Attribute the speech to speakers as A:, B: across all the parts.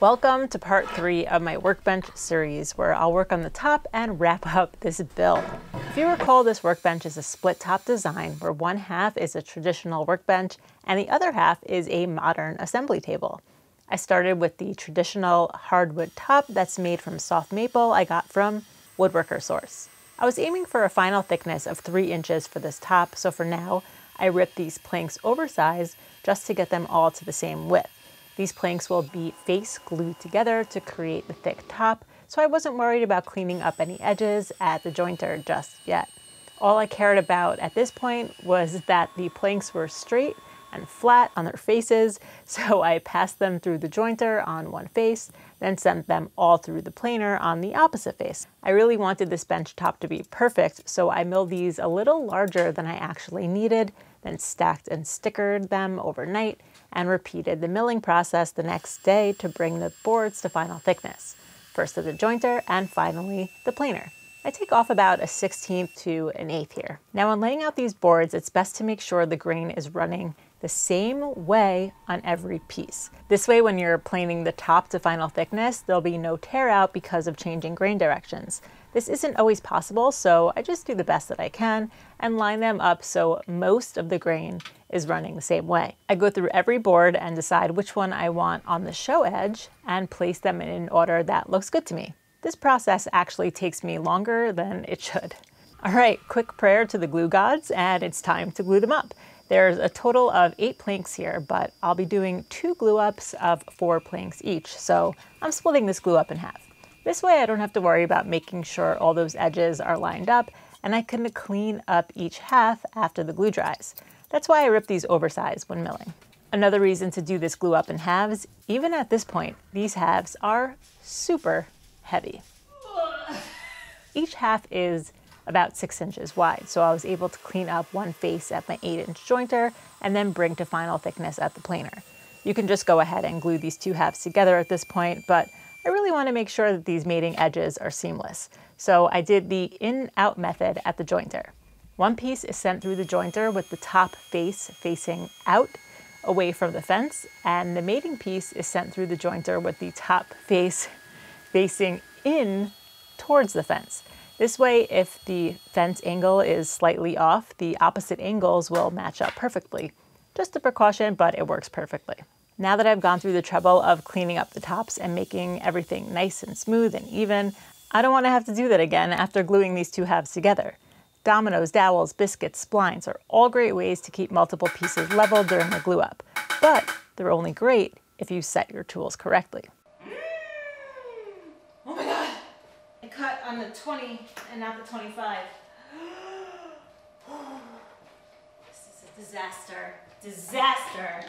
A: Welcome to part three of my workbench series where I'll work on the top and wrap up this build. If you recall, this workbench is a split top design where one half is a traditional workbench and the other half is a modern assembly table. I started with the traditional hardwood top that's made from soft maple I got from Woodworker Source. I was aiming for a final thickness of three inches for this top, so for now, I ripped these planks oversized just to get them all to the same width. These planks will be face glued together to create the thick top, so I wasn't worried about cleaning up any edges at the jointer just yet. All I cared about at this point was that the planks were straight and flat on their faces, so I passed them through the jointer on one face, then sent them all through the planer on the opposite face. I really wanted this bench top to be perfect, so I milled these a little larger than I actually needed, then stacked and stickered them overnight, and repeated the milling process the next day to bring the boards to final thickness. First the jointer and finally the planer. I take off about a 16th to an eighth here. Now when laying out these boards, it's best to make sure the grain is running the same way on every piece. This way, when you're planing the top to final thickness, there'll be no tear out because of changing grain directions. This isn't always possible, so I just do the best that I can and line them up so most of the grain is running the same way. I go through every board and decide which one I want on the show edge and place them in an order that looks good to me. This process actually takes me longer than it should. All right, quick prayer to the glue gods and it's time to glue them up. There's a total of eight planks here, but I'll be doing two glue ups of four planks each, so I'm splitting this glue up in half. This way I don't have to worry about making sure all those edges are lined up and I can clean up each half after the glue dries. That's why I rip these oversized when milling. Another reason to do this glue up in halves, even at this point, these halves are super heavy. Each half is about six inches wide, so I was able to clean up one face at my eight inch jointer and then bring to final thickness at the planer. You can just go ahead and glue these two halves together at this point, but I really want to make sure that these mating edges are seamless. So I did the in-out method at the jointer. One piece is sent through the jointer with the top face facing out away from the fence, and the mating piece is sent through the jointer with the top face facing in towards the fence. This way, if the fence angle is slightly off, the opposite angles will match up perfectly. Just a precaution, but it works perfectly. Now that I've gone through the trouble of cleaning up the tops and making everything nice and smooth and even, I don't want to have to do that again after gluing these two halves together. Dominoes, dowels, biscuits, splines are all great ways to keep multiple pieces level during the glue up, but they're only great if you set your tools correctly.
B: Oh my god! I cut on the 20 and not the 25. this is a disaster. Disaster!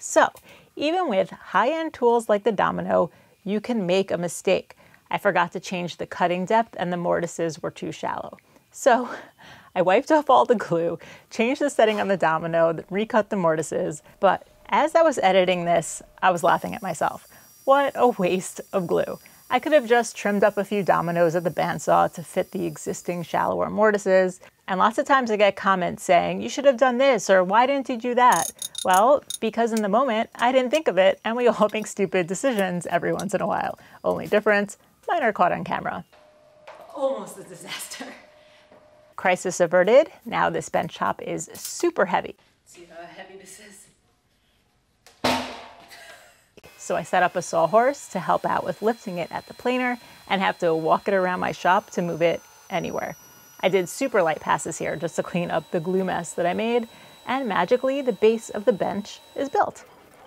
A: So, even with high-end tools like the Domino, you can make a mistake. I forgot to change the cutting depth and the mortises were too shallow. So I wiped off all the glue, changed the setting on the Domino, recut the mortises, but as I was editing this, I was laughing at myself. What a waste of glue. I could have just trimmed up a few dominoes at the bandsaw to fit the existing shallower mortises, and lots of times I get comments saying, you should have done this, or why didn't you do that? Well, because in the moment, I didn't think of it, and we all make stupid decisions every once in a while. Only difference, mine are caught on camera.
B: Almost a disaster.
A: Crisis averted. Now this bench top is super heavy.
B: See how heavy this is?
A: So I set up a sawhorse to help out with lifting it at the planer and have to walk it around my shop to move it anywhere. I did super light passes here just to clean up the glue mess that I made and magically the base of the bench is built.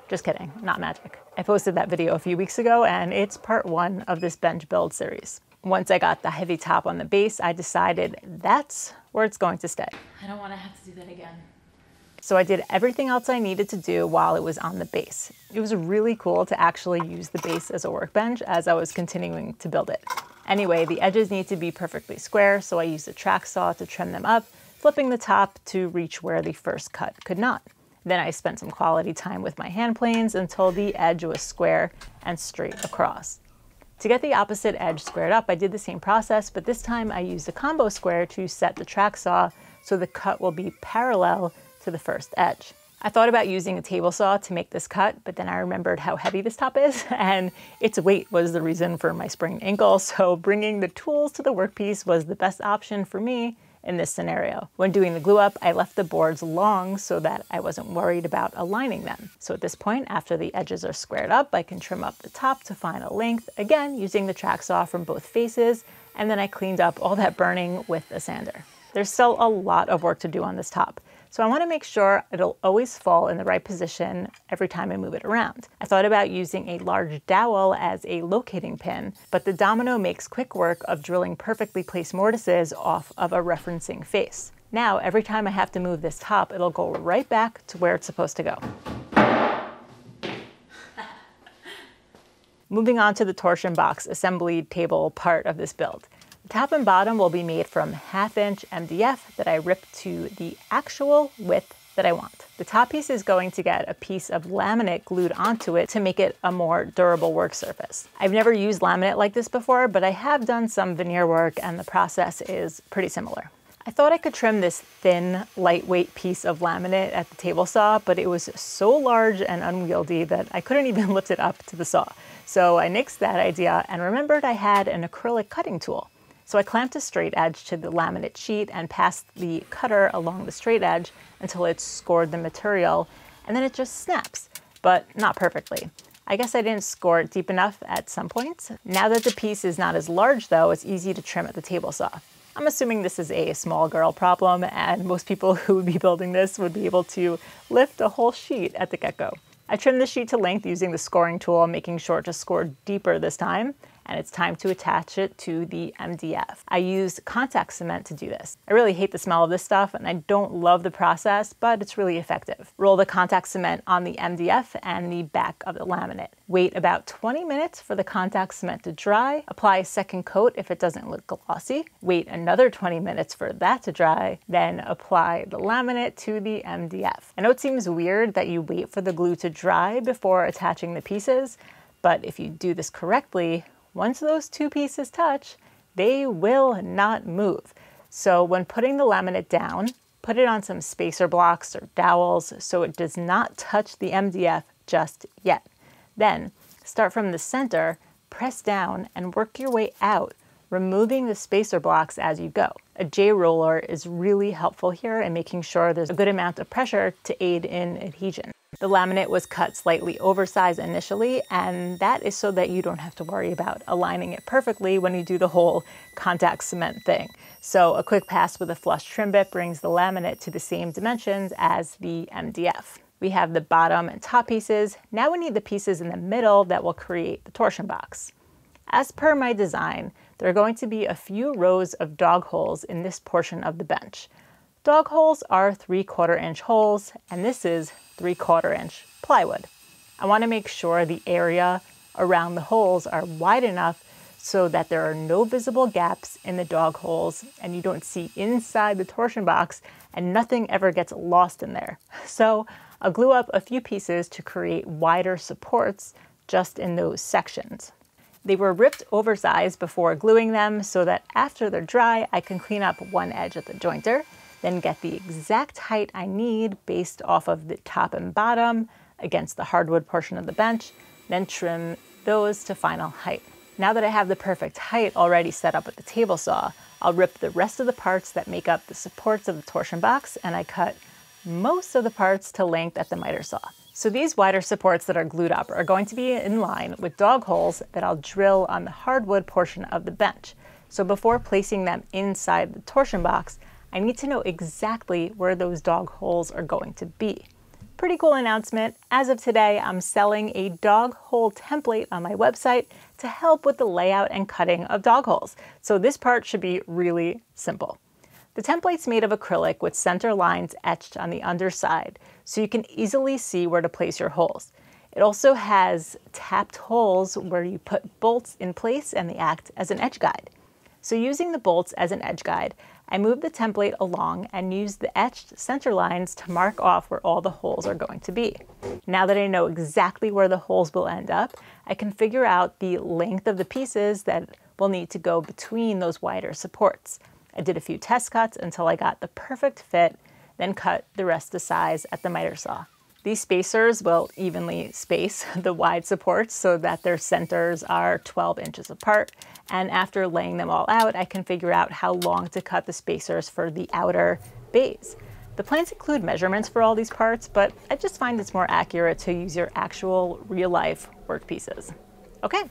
A: Just kidding, not magic. I posted that video a few weeks ago and it's part one of this bench build series. Once I got the heavy top on the base, I decided that's where it's going to stay.
B: I don't want to have to do that again.
A: So I did everything else I needed to do while it was on the base. It was really cool to actually use the base as a workbench as I was continuing to build it. Anyway, the edges need to be perfectly square, so I used a track saw to trim them up flipping the top to reach where the first cut could not. Then I spent some quality time with my hand planes until the edge was square and straight across. To get the opposite edge squared up, I did the same process, but this time I used a combo square to set the track saw so the cut will be parallel to the first edge. I thought about using a table saw to make this cut, but then I remembered how heavy this top is, and its weight was the reason for my sprained ankle, so bringing the tools to the workpiece was the best option for me in this scenario. When doing the glue up, I left the boards long so that I wasn't worried about aligning them. So at this point, after the edges are squared up, I can trim up the top to final length, again using the track saw from both faces, and then I cleaned up all that burning with a sander. There's still a lot of work to do on this top. So I wanna make sure it'll always fall in the right position every time I move it around. I thought about using a large dowel as a locating pin, but the Domino makes quick work of drilling perfectly placed mortises off of a referencing face. Now, every time I have to move this top, it'll go right back to where it's supposed to go. Moving on to the torsion box assembly table part of this build. Top and bottom will be made from half inch MDF that I rip to the actual width that I want. The top piece is going to get a piece of laminate glued onto it to make it a more durable work surface. I've never used laminate like this before, but I have done some veneer work and the process is pretty similar. I thought I could trim this thin, lightweight piece of laminate at the table saw, but it was so large and unwieldy that I couldn't even lift it up to the saw. So I nixed that idea and remembered I had an acrylic cutting tool. So I clamped a straight edge to the laminate sheet and passed the cutter along the straight edge until it scored the material, and then it just snaps, but not perfectly. I guess I didn't score it deep enough at some points. Now that the piece is not as large though, it's easy to trim at the table saw. I'm assuming this is a small girl problem and most people who would be building this would be able to lift a whole sheet at the get-go. I trimmed the sheet to length using the scoring tool, making sure to score deeper this time and it's time to attach it to the MDF. I use contact cement to do this. I really hate the smell of this stuff and I don't love the process, but it's really effective. Roll the contact cement on the MDF and the back of the laminate. Wait about 20 minutes for the contact cement to dry. Apply a second coat if it doesn't look glossy. Wait another 20 minutes for that to dry, then apply the laminate to the MDF. I know it seems weird that you wait for the glue to dry before attaching the pieces, but if you do this correctly, once those two pieces touch, they will not move. So when putting the laminate down, put it on some spacer blocks or dowels so it does not touch the MDF just yet. Then start from the center, press down and work your way out, removing the spacer blocks as you go. A J roller is really helpful here in making sure there's a good amount of pressure to aid in adhesion. The laminate was cut slightly oversized initially, and that is so that you don't have to worry about aligning it perfectly when you do the whole contact cement thing. So a quick pass with a flush trim bit brings the laminate to the same dimensions as the MDF. We have the bottom and top pieces. Now we need the pieces in the middle that will create the torsion box. As per my design, there are going to be a few rows of dog holes in this portion of the bench. Dog holes are 3 quarter inch holes, and this is 3 quarter inch plywood. I want to make sure the area around the holes are wide enough so that there are no visible gaps in the dog holes and you don't see inside the torsion box and nothing ever gets lost in there. So I'll glue up a few pieces to create wider supports just in those sections. They were ripped oversized before gluing them so that after they're dry, I can clean up one edge of the jointer then get the exact height I need based off of the top and bottom against the hardwood portion of the bench, then trim those to final height. Now that I have the perfect height already set up with the table saw, I'll rip the rest of the parts that make up the supports of the torsion box and I cut most of the parts to length at the miter saw. So these wider supports that are glued up are going to be in line with dog holes that I'll drill on the hardwood portion of the bench. So before placing them inside the torsion box, I need to know exactly where those dog holes are going to be. Pretty cool announcement. As of today, I'm selling a dog hole template on my website to help with the layout and cutting of dog holes. So this part should be really simple. The template's made of acrylic with center lines etched on the underside, so you can easily see where to place your holes. It also has tapped holes where you put bolts in place and they act as an edge guide. So using the bolts as an edge guide, I move the template along and use the etched center lines to mark off where all the holes are going to be. Now that I know exactly where the holes will end up, I can figure out the length of the pieces that will need to go between those wider supports. I did a few test cuts until I got the perfect fit, then cut the rest to size at the miter saw. These spacers will evenly space the wide supports so that their centers are 12 inches apart. And after laying them all out, I can figure out how long to cut the spacers for the outer bays. The plans include measurements for all these parts, but I just find it's more accurate to use your actual real life work pieces. Okay,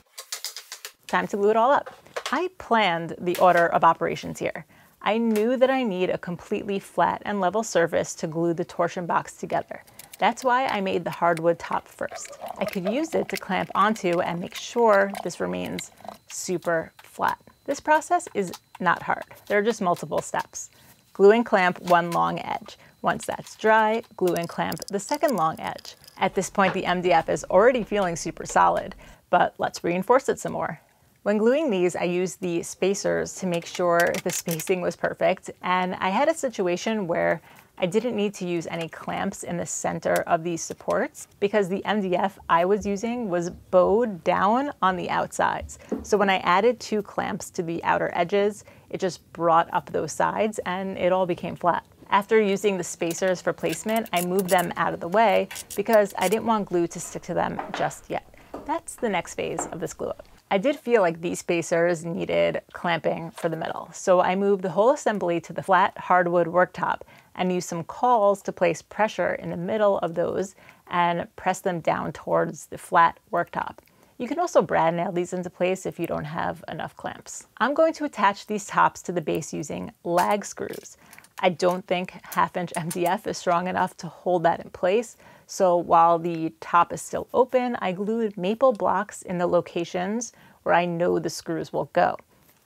A: time to glue it all up. I planned the order of operations here. I knew that I need a completely flat and level surface to glue the torsion box together. That's why I made the hardwood top first. I could use it to clamp onto and make sure this remains super flat. This process is not hard. There are just multiple steps. Glue and clamp one long edge. Once that's dry, glue and clamp the second long edge. At this point, the MDF is already feeling super solid, but let's reinforce it some more. When gluing these, I used the spacers to make sure the spacing was perfect, and I had a situation where I didn't need to use any clamps in the center of these supports because the MDF I was using was bowed down on the outsides. So when I added two clamps to the outer edges, it just brought up those sides and it all became flat. After using the spacers for placement, I moved them out of the way because I didn't want glue to stick to them just yet. That's the next phase of this glue up. I did feel like these spacers needed clamping for the middle, so I moved the whole assembly to the flat hardwood worktop and use some cauls to place pressure in the middle of those and press them down towards the flat worktop. You can also brad nail these into place if you don't have enough clamps. I'm going to attach these tops to the base using lag screws. I don't think half inch MDF is strong enough to hold that in place, so while the top is still open, I glued maple blocks in the locations where I know the screws will go.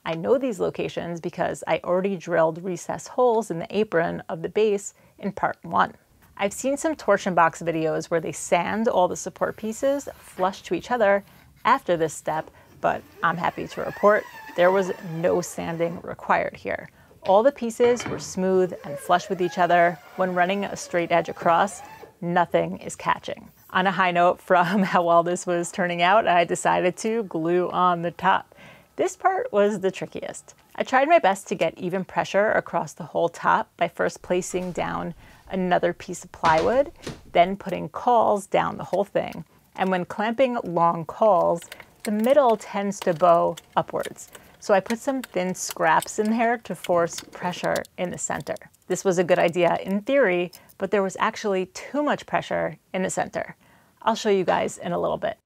A: I know these locations because I already drilled recessed holes in the apron of the base in part one. I've seen some torsion box videos where they sand all the support pieces flush to each other after this step, but I'm happy to report there was no sanding required here. All the pieces were smooth and flush with each other. When running a straight edge across, nothing is catching. On a high note from how well this was turning out, I decided to glue on the top. This part was the trickiest. I tried my best to get even pressure across the whole top by first placing down another piece of plywood, then putting cauls down the whole thing. And when clamping long cauls, the middle tends to bow upwards. So I put some thin scraps in there to force pressure in the center. This was a good idea in theory, but there was actually too much pressure in the center. I'll show you guys in a little bit.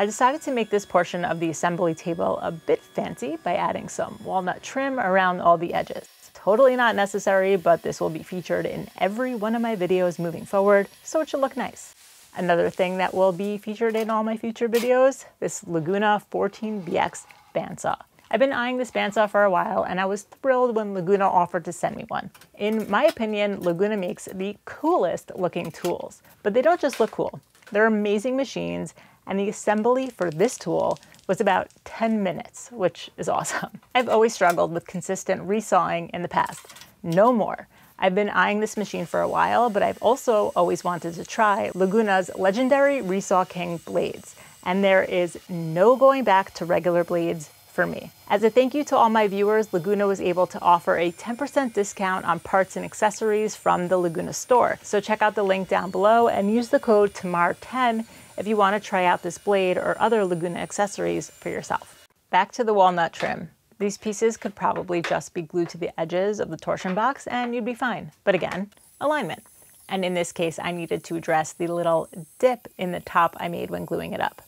A: I decided to make this portion of the assembly table a bit fancy by adding some walnut trim around all the edges. Totally not necessary, but this will be featured in every one of my videos moving forward, so it should look nice. Another thing that will be featured in all my future videos, this Laguna 14BX bandsaw. I've been eyeing this bandsaw for a while and I was thrilled when Laguna offered to send me one. In my opinion, Laguna makes the coolest looking tools, but they don't just look cool. They're amazing machines and the assembly for this tool was about 10 minutes, which is awesome. I've always struggled with consistent resawing in the past. No more. I've been eyeing this machine for a while, but I've also always wanted to try Laguna's legendary Resaw King blades. And there is no going back to regular blades for me. As a thank you to all my viewers, Laguna was able to offer a 10% discount on parts and accessories from the Laguna store. So check out the link down below and use the code TAMAR10 if you want to try out this blade or other Laguna accessories for yourself. Back to the walnut trim. These pieces could probably just be glued to the edges of the torsion box and you'd be fine. But again, alignment. And in this case, I needed to address the little dip in the top I made when gluing it up.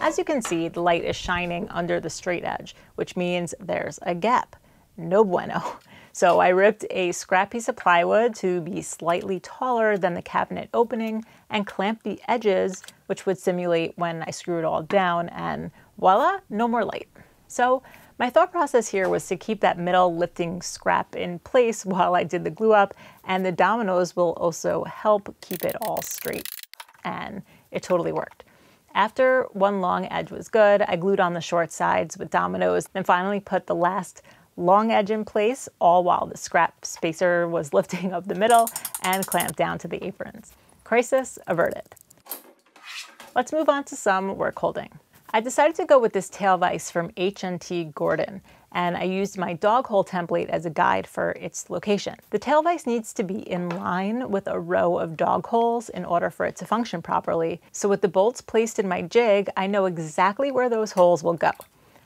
A: As you can see, the light is shining under the straight edge, which means there's a gap. No bueno. So I ripped a scrap piece of plywood to be slightly taller than the cabinet opening and clamped the edges, which would simulate when I screw it all down and voila, no more light. So my thought process here was to keep that middle lifting scrap in place while I did the glue up and the dominoes will also help keep it all straight. And it totally worked. After one long edge was good, I glued on the short sides with dominoes and finally put the last long edge in place, all while the scrap spacer was lifting up the middle and clamped down to the aprons. Crisis averted. Let's move on to some work holding. I decided to go with this tail vise from HNT Gordon and I used my dog hole template as a guide for its location. The tail vise needs to be in line with a row of dog holes in order for it to function properly. So with the bolts placed in my jig, I know exactly where those holes will go.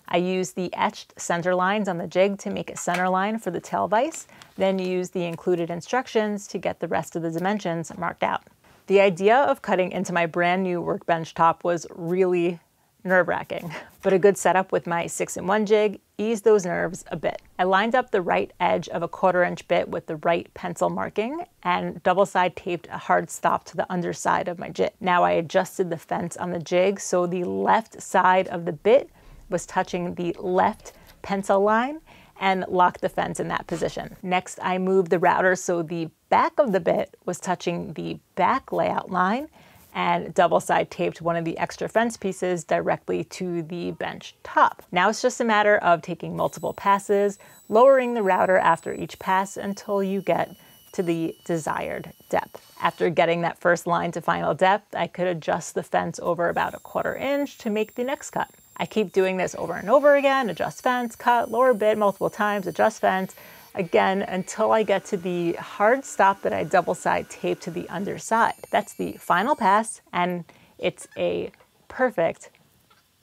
A: I use the etched center lines on the jig to make a center line for the tail vise, then use the included instructions to get the rest of the dimensions marked out. The idea of cutting into my brand new workbench top was really nerve wracking, but a good setup with my 6 in 1 jig eased those nerves a bit. I lined up the right edge of a quarter inch bit with the right pencil marking and double side taped a hard stop to the underside of my jig. Now I adjusted the fence on the jig so the left side of the bit was touching the left pencil line and locked the fence in that position. Next, I moved the router so the back of the bit was touching the back layout line and double side taped one of the extra fence pieces directly to the bench top. Now it's just a matter of taking multiple passes, lowering the router after each pass until you get to the desired depth. After getting that first line to final depth, I could adjust the fence over about a quarter inch to make the next cut. I keep doing this over and over again, adjust fence, cut, lower bit multiple times, adjust fence, again until I get to the hard stop that I double side tape to the underside. That's the final pass and it's a perfect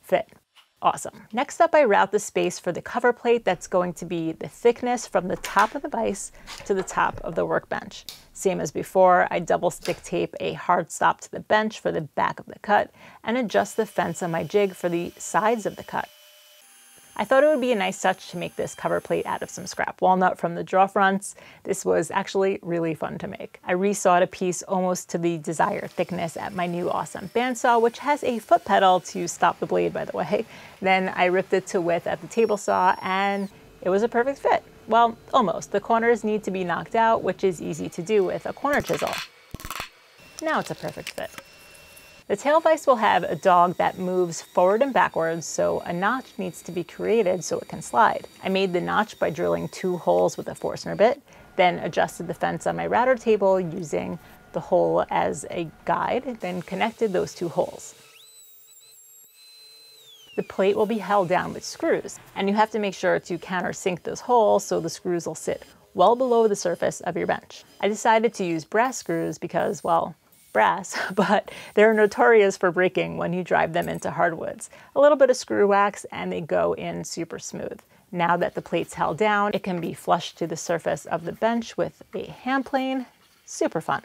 A: fit. Awesome. Next up, I route the space for the cover plate that's going to be the thickness from the top of the vise to the top of the workbench. Same as before, I double stick tape a hard stop to the bench for the back of the cut and adjust the fence on my jig for the sides of the cut. I thought it would be a nice touch to make this cover plate out of some scrap walnut from the draw fronts. This was actually really fun to make. I resawed a piece almost to the desired thickness at my new awesome bandsaw, which has a foot pedal to stop the blade, by the way. Then I ripped it to width at the table saw and it was a perfect fit. Well, almost. The corners need to be knocked out, which is easy to do with a corner chisel. Now it's a perfect fit. The tail vise will have a dog that moves forward and backwards, so a notch needs to be created so it can slide. I made the notch by drilling two holes with a Forstner bit, then adjusted the fence on my router table using the hole as a guide, then connected those two holes. The plate will be held down with screws, and you have to make sure to countersink those holes so the screws will sit well below the surface of your bench. I decided to use brass screws because, well, brass, but they're notorious for breaking when you drive them into hardwoods. A little bit of screw wax and they go in super smooth. Now that the plate's held down, it can be flushed to the surface of the bench with a hand plane. Super fun.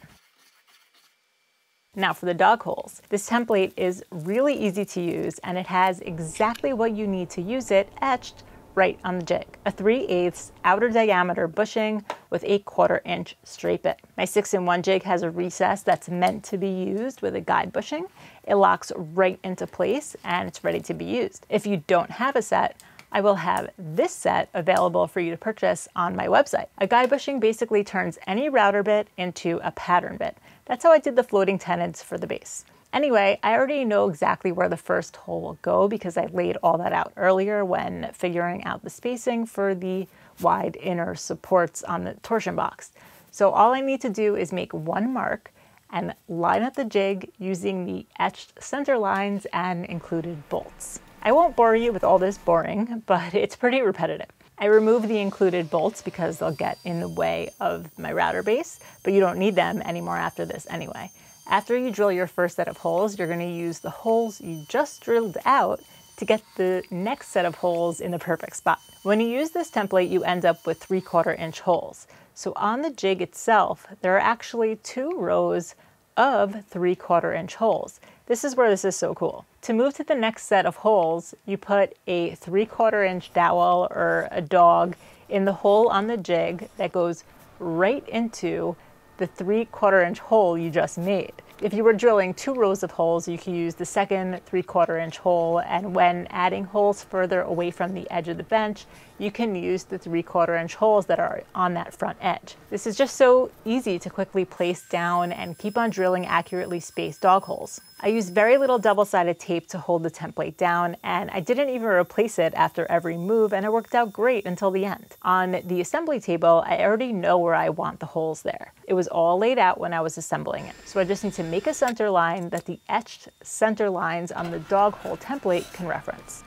A: Now for the dog holes. This template is really easy to use and it has exactly what you need to use it etched right on the jig. A 3 8 outer diameter bushing with a quarter inch straight bit. My 6 in 1 jig has a recess that's meant to be used with a guide bushing. It locks right into place and it's ready to be used. If you don't have a set, I will have this set available for you to purchase on my website. A guide bushing basically turns any router bit into a pattern bit. That's how I did the floating tenons for the base. Anyway, I already know exactly where the first hole will go because I laid all that out earlier when figuring out the spacing for the wide inner supports on the torsion box. So all I need to do is make one mark and line up the jig using the etched center lines and included bolts. I won't bore you with all this boring, but it's pretty repetitive. I remove the included bolts because they'll get in the way of my router base, but you don't need them anymore after this anyway. After you drill your first set of holes, you're going to use the holes you just drilled out to get the next set of holes in the perfect spot. When you use this template, you end up with 3 quarter inch holes. So on the jig itself, there are actually two rows of 3 quarter inch holes. This is where this is so cool. To move to the next set of holes, you put a 3 quarter inch dowel or a dog in the hole on the jig that goes right into the three quarter inch hole you just made. If you were drilling two rows of holes, you could use the second three quarter inch hole. And when adding holes further away from the edge of the bench, you can use the three quarter inch holes that are on that front edge. This is just so easy to quickly place down and keep on drilling accurately spaced dog holes. I used very little double-sided tape to hold the template down, and I didn't even replace it after every move, and it worked out great until the end. On the assembly table, I already know where I want the holes there. It was all laid out when I was assembling it, so I just need to make a center line that the etched center lines on the dog hole template can reference.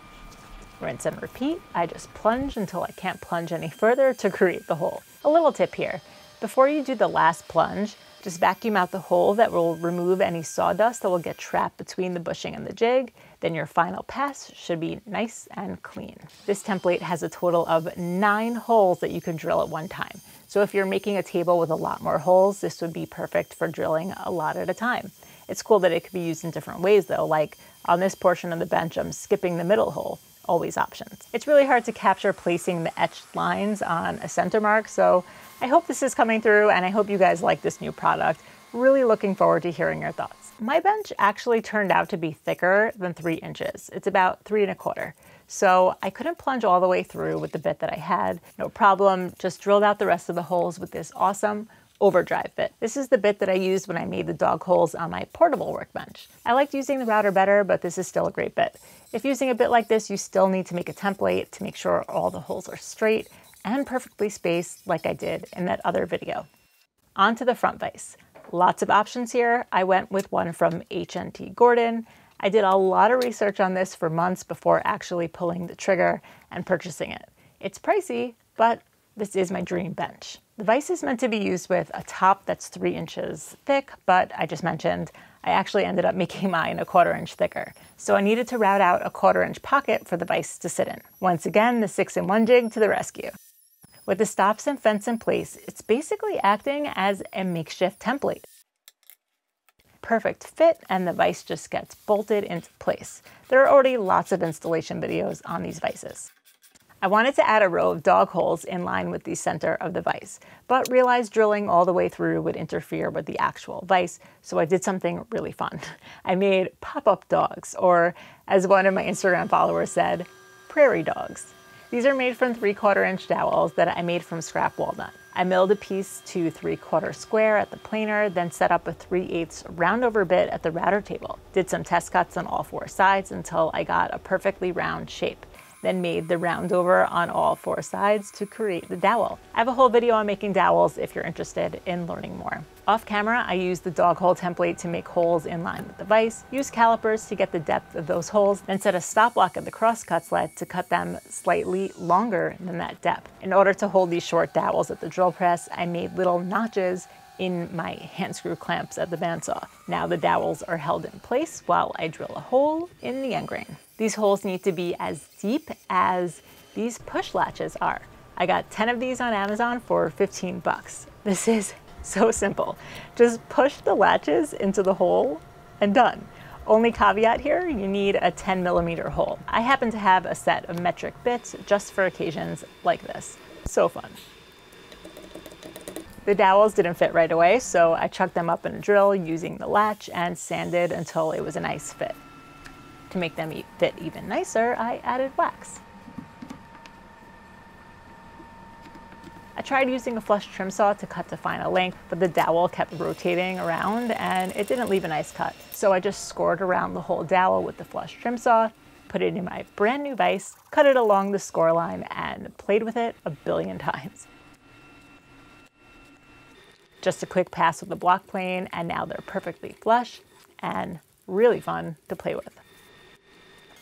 A: Rinse and repeat, I just plunge until I can't plunge any further to create the hole. A little tip here, before you do the last plunge, just vacuum out the hole that will remove any sawdust that will get trapped between the bushing and the jig. Then your final pass should be nice and clean. This template has a total of nine holes that you can drill at one time. So if you're making a table with a lot more holes, this would be perfect for drilling a lot at a time. It's cool that it could be used in different ways though, like on this portion of the bench, I'm skipping the middle hole always options. It's really hard to capture placing the etched lines on a center mark, so I hope this is coming through and I hope you guys like this new product. Really looking forward to hearing your thoughts. My bench actually turned out to be thicker than three inches. It's about three and a quarter. So I couldn't plunge all the way through with the bit that I had. No problem, just drilled out the rest of the holes with this awesome overdrive bit. This is the bit that I used when I made the dog holes on my portable workbench. I liked using the router better, but this is still a great bit. If using a bit like this, you still need to make a template to make sure all the holes are straight and perfectly spaced like I did in that other video. On to the front vise. Lots of options here. I went with one from HNT Gordon. I did a lot of research on this for months before actually pulling the trigger and purchasing it. It's pricey, but this is my dream bench. The vise is meant to be used with a top that's three inches thick, but I just mentioned I actually ended up making mine a quarter inch thicker. So I needed to route out a quarter inch pocket for the vise to sit in. Once again, the six in one jig to the rescue. With the stops and fence in place, it's basically acting as a makeshift template. Perfect fit and the vise just gets bolted into place. There are already lots of installation videos on these vices. I wanted to add a row of dog holes in line with the center of the vise, but realized drilling all the way through would interfere with the actual vise, so I did something really fun. I made pop-up dogs, or as one of my Instagram followers said, prairie dogs. These are made from 3 quarter inch dowels that I made from scrap walnut. I milled a piece to 3 quarter square at the planer, then set up a 3 8 round over bit at the router table. Did some test cuts on all four sides until I got a perfectly round shape then made the round over on all four sides to create the dowel. I have a whole video on making dowels if you're interested in learning more. Off camera, I used the dog hole template to make holes in line with the vise, use calipers to get the depth of those holes, then set a stop block at the crosscut sled to cut them slightly longer than that depth. In order to hold these short dowels at the drill press, I made little notches in my hand screw clamps at the bandsaw. Now the dowels are held in place while I drill a hole in the end grain. These holes need to be as deep as these push latches are. I got 10 of these on Amazon for 15 bucks. This is so simple. Just push the latches into the hole and done. Only caveat here, you need a 10 millimeter hole. I happen to have a set of metric bits just for occasions like this. So fun. The dowels didn't fit right away, so I chucked them up in a drill using the latch and sanded until it was a nice fit. To make them fit even nicer, I added wax. I tried using a flush trim saw to cut to final length, but the dowel kept rotating around and it didn't leave a nice cut. So I just scored around the whole dowel with the flush trim saw, put it in my brand new vise, cut it along the score line, and played with it a billion times. Just a quick pass with the block plane, and now they're perfectly flush and really fun to play with.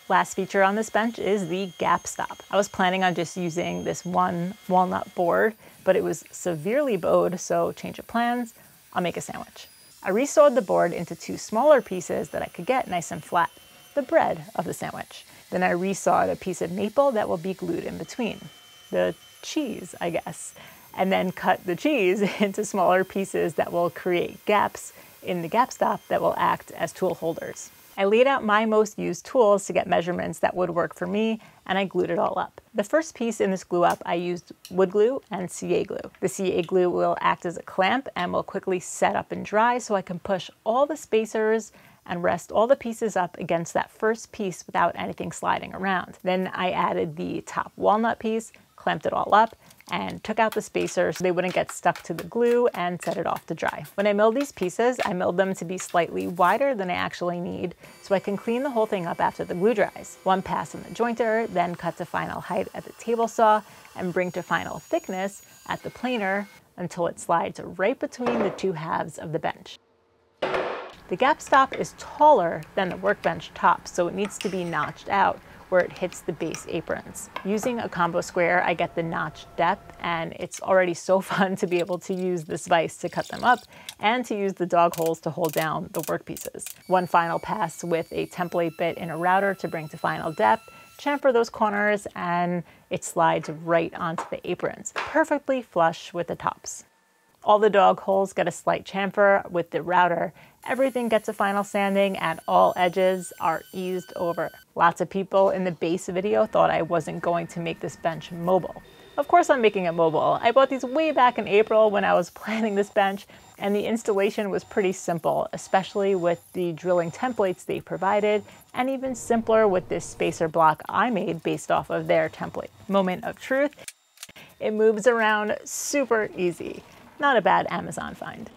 A: Last feature on this bench is the gap stop. I was planning on just using this one walnut board, but it was severely bowed, so change of plans, I'll make a sandwich. I resawed the board into two smaller pieces that I could get nice and flat, the bread of the sandwich. Then I resawed a piece of maple that will be glued in between, the cheese, I guess and then cut the cheese into smaller pieces that will create gaps in the gap stop that will act as tool holders. I laid out my most used tools to get measurements that would work for me, and I glued it all up. The first piece in this glue up, I used wood glue and CA glue. The CA glue will act as a clamp and will quickly set up and dry so I can push all the spacers and rest all the pieces up against that first piece without anything sliding around. Then I added the top walnut piece, clamped it all up, and took out the spacer so they wouldn't get stuck to the glue and set it off to dry. When I milled these pieces, I milled them to be slightly wider than I actually need so I can clean the whole thing up after the glue dries. One pass on the jointer, then cut to final height at the table saw and bring to final thickness at the planer until it slides right between the two halves of the bench. The gap stop is taller than the workbench top, so it needs to be notched out where it hits the base aprons. Using a combo square, I get the notch depth and it's already so fun to be able to use this vise to cut them up and to use the dog holes to hold down the workpieces. One final pass with a template bit in a router to bring to final depth, chamfer those corners and it slides right onto the aprons, perfectly flush with the tops. All the dog holes get a slight chamfer with the router. Everything gets a final sanding and all edges are eased over. Lots of people in the base video thought I wasn't going to make this bench mobile. Of course I'm making it mobile. I bought these way back in April when I was planning this bench and the installation was pretty simple, especially with the drilling templates they provided and even simpler with this spacer block I made based off of their template. Moment of truth, it moves around super easy. Not a bad Amazon find.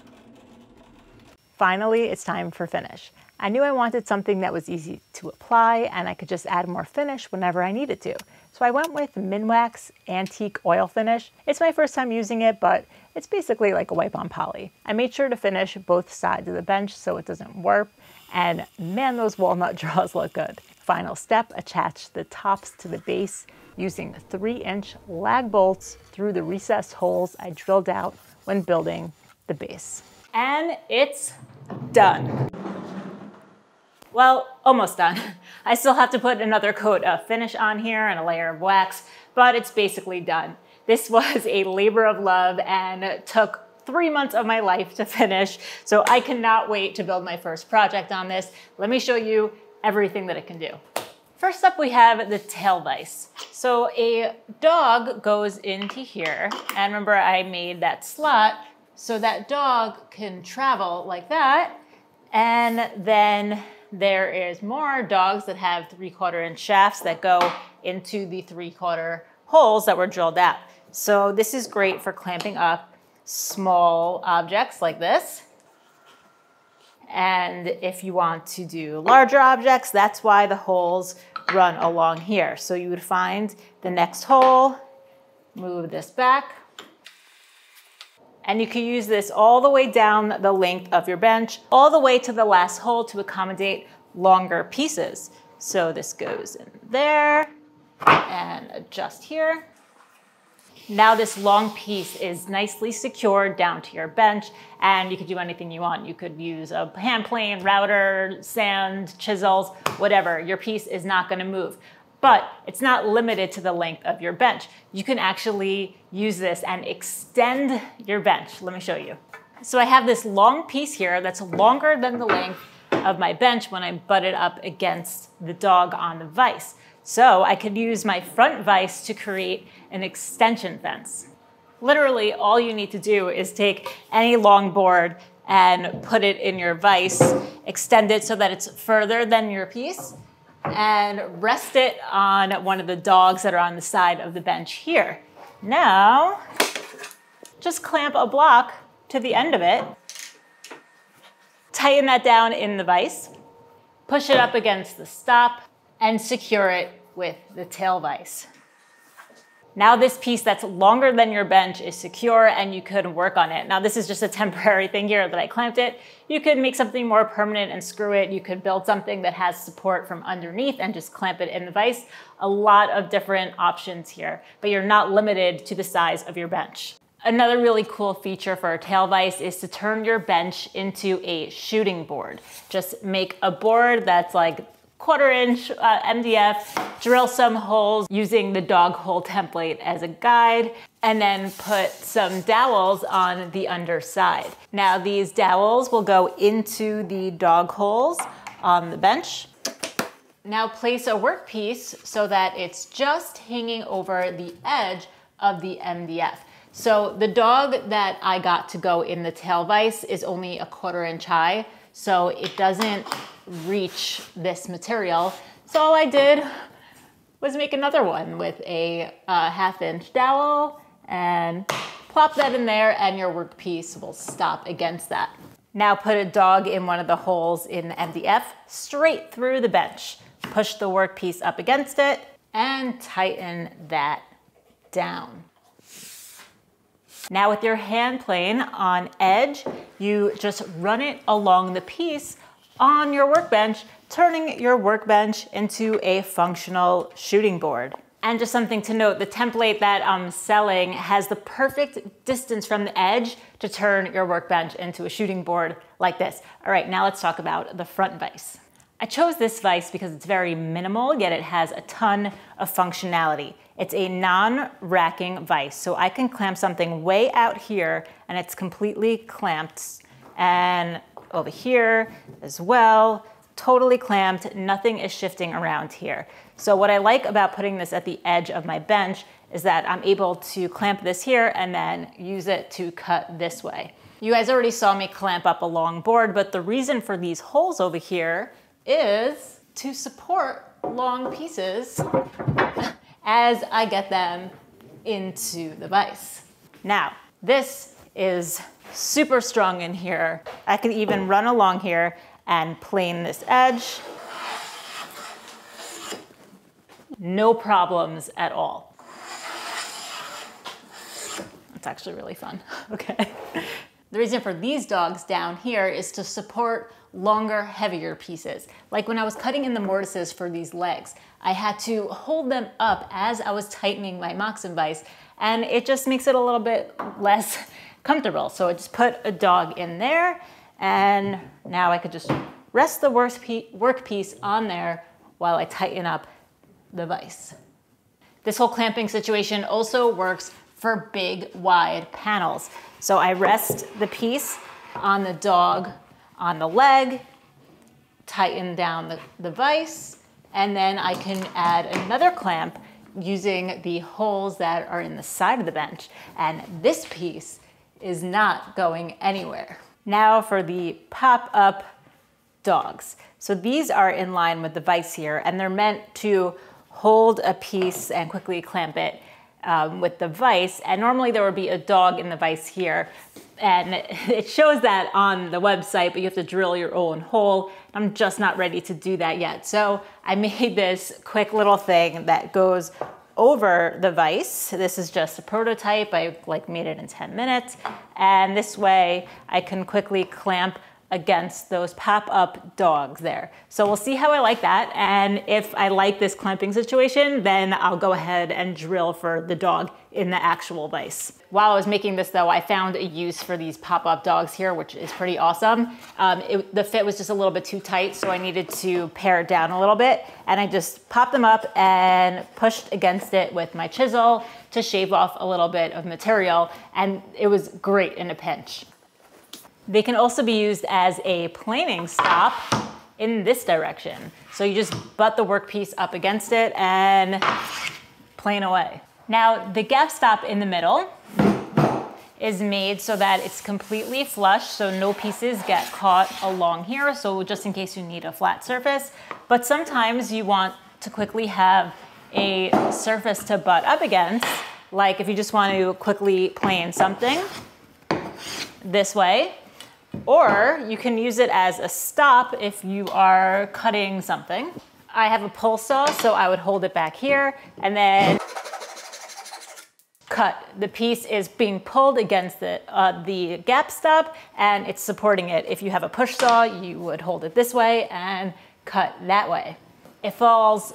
A: Finally, it's time for finish. I knew I wanted something that was easy to apply and I could just add more finish whenever I needed to. So I went with Minwax Antique Oil Finish. It's my first time using it, but it's basically like a wipe-on poly. I made sure to finish both sides of the bench so it doesn't warp, and man, those walnut draws look good. Final step, attach the tops to the base using three inch lag bolts through the recessed holes I drilled out when building the base. And it's done. Well, almost done. I still have to put another coat of finish on here and a layer of wax, but it's basically done. This was a labor of love and took three months of my life to finish, so I cannot wait to build my first project on this. Let me show you everything that it can do. First up, we have the tail vise. So a dog goes into here, and remember I made that slot, so that dog can travel like that, and then there is more dogs that have three quarter inch shafts that go into the three quarter holes that were drilled out. So this is great for clamping up small objects like this. And if you want to do larger objects, that's why the holes run along here. So you would find the next hole, move this back, and you can use this all the way down the length of your bench, all the way to the last hole to accommodate longer pieces. So this goes in there and adjust here. Now this long piece is nicely secured down to your bench and you could do anything you want. You could use a hand plane, router, sand, chisels, whatever. Your piece is not gonna move. But it's not limited to the length of your bench. You can actually use this and extend your bench. Let me show you. So I have this long piece here that's longer than the length of my bench when I butt it up against the dog on the vise. So I could use my front vise to create an extension fence. Literally, all you need to do is take any long board and put it in your vise, extend it so that it's further than your piece, and rest it on one of the dogs that are on the side of the bench here. Now, just clamp a block to the end of it, tighten that down in the vise, push it up against the stop, and secure it with the tail vise. Now this piece that's longer than your bench is secure and you could work on it. Now this is just a temporary thing here that I clamped it. You could make something more permanent and screw it. You could build something that has support from underneath and just clamp it in the vise. A lot of different options here, but you're not limited to the size of your bench. Another really cool feature for a tail vise is to turn your bench into a shooting board. Just make a board that's like quarter inch uh, MDF, drill some holes using the dog hole template as a guide, and then put some dowels on the underside. Now these dowels will go into the dog holes on the bench. Now place a workpiece so that it's just hanging over the edge of the MDF. So the dog that I got to go in the tail vise is only a quarter inch high, so it doesn't reach this material. So all I did was make another one with a uh, half inch dowel and plop that in there and your workpiece will stop against that. Now put a dog in one of the holes in the MDF straight through the bench. Push the workpiece up against it and tighten that down. Now with your hand plane on edge, you just run it along the piece on your workbench, turning your workbench into a functional shooting board. And just something to note, the template that I'm selling has the perfect distance from the edge to turn your workbench into a shooting board like this. All right, now let's talk about the front vise. I chose this vise because it's very minimal, yet it has a ton of functionality. It's a non-racking vise, so I can clamp something way out here and it's completely clamped. And over here as well, totally clamped, nothing is shifting around here. So what I like about putting this at the edge of my bench is that I'm able to clamp this here and then use it to cut this way. You guys already saw me clamp up a long board, but the reason for these holes over here is to support long pieces as I get them into the vise. Now, this is super strong in here. I can even run along here and plane this edge. No problems at all. It's actually really fun. Okay. The reason for these dogs down here is to support longer, heavier pieces. Like when I was cutting in the mortises for these legs, I had to hold them up as I was tightening my moxon vise, and it just makes it a little bit less comfortable. So I just put a dog in there, and now I could just rest the work piece on there while I tighten up the vise. This whole clamping situation also works for big, wide panels. So I rest the piece on the dog on the leg, tighten down the, the vise, and then I can add another clamp using the holes that are in the side of the bench. And this piece is not going anywhere. Now for the pop-up dogs. So these are in line with the vise here, and they're meant to hold a piece and quickly clamp it um, with the vise. And normally there would be a dog in the vise here. And it shows that on the website, but you have to drill your own hole. I'm just not ready to do that yet. So I made this quick little thing that goes over the vise. This is just a prototype. I like made it in 10 minutes. And this way I can quickly clamp against those pop-up dogs there. So we'll see how I like that. And if I like this clamping situation, then I'll go ahead and drill for the dog in the actual vise. While I was making this though, I found a use for these pop-up dogs here, which is pretty awesome. Um, it, the fit was just a little bit too tight, so I needed to pare it down a little bit. And I just popped them up and pushed against it with my chisel to shave off a little bit of material. And it was great in a pinch. They can also be used as a planing stop in this direction. So you just butt the workpiece up against it and plane away. Now the gap stop in the middle is made so that it's completely flush so no pieces get caught along here so just in case you need a flat surface but sometimes you want to quickly have a surface to butt up against like if you just want to quickly plane something this way or you can use it as a stop if you are cutting something. I have a pull saw, so I would hold it back here and then cut. The piece is being pulled against the, uh, the gap stop and it's supporting it. If you have a push saw, you would hold it this way and cut that way. It falls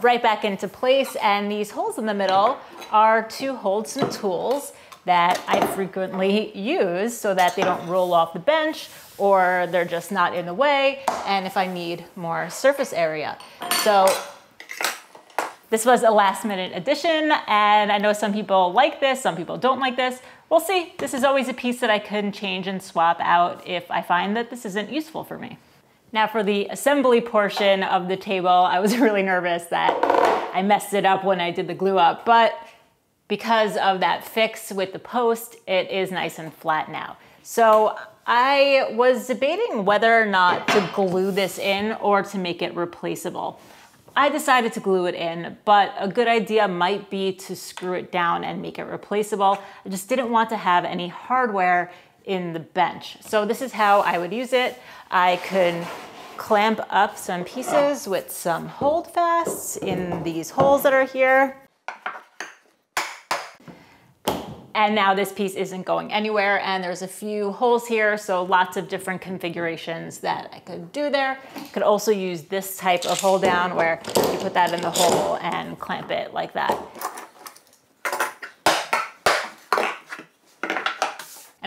A: right back into place and these holes in the middle are to hold some tools that I frequently use so that they don't roll off the bench or they're just not in the way and if I need more surface area. So this was a last minute addition and I know some people like this, some people don't like this. We'll see. This is always a piece that I can change and swap out if I find that this isn't useful for me. Now for the assembly portion of the table, I was really nervous that I messed it up when I did the glue up, but because of that fix with the post, it is nice and flat now. So I was debating whether or not to glue this in or to make it replaceable. I decided to glue it in, but a good idea might be to screw it down and make it replaceable. I just didn't want to have any hardware in the bench. So this is how I would use it. I could clamp up some pieces with some holdfasts in these holes that are here. And now this piece isn't going anywhere and there's a few holes here, so lots of different configurations that I could do there. Could also use this type of hold down where you put that in the hole and clamp it like that.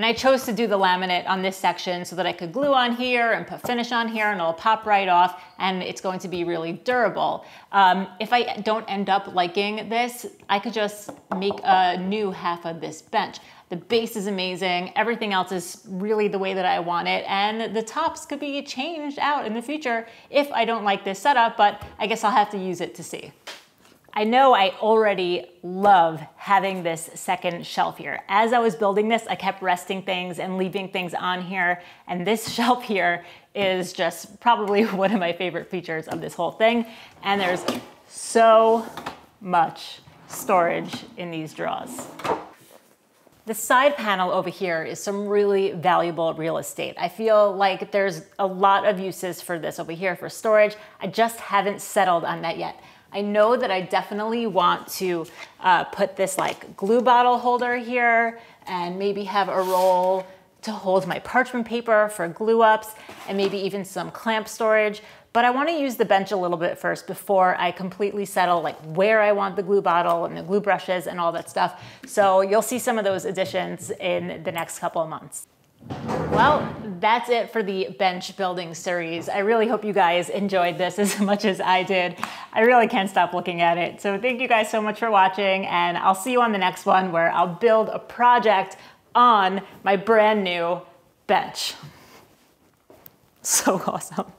A: And I chose to do the laminate on this section so that I could glue on here and put finish on here and it'll pop right off and it's going to be really durable. Um, if I don't end up liking this, I could just make a new half of this bench. The base is amazing. Everything else is really the way that I want it. And the tops could be changed out in the future if I don't like this setup, but I guess I'll have to use it to see. I know I already love having this second shelf here. As I was building this, I kept resting things and leaving things on here. And this shelf here is just probably one of my favorite features of this whole thing. And there's so much storage in these drawers. The side panel over here is some really valuable real estate. I feel like there's a lot of uses for this over here for storage. I just haven't settled on that yet. I know that I definitely want to uh, put this like glue bottle holder here and maybe have a roll to hold my parchment paper for glue ups and maybe even some clamp storage. But I wanna use the bench a little bit first before I completely settle like where I want the glue bottle and the glue brushes and all that stuff. So you'll see some of those additions in the next couple of months. Well, that's it for the bench building series. I really hope you guys enjoyed this as much as I did. I really can't stop looking at it. So thank you guys so much for watching and I'll see you on the next one where I'll build a project on my brand new bench. So awesome.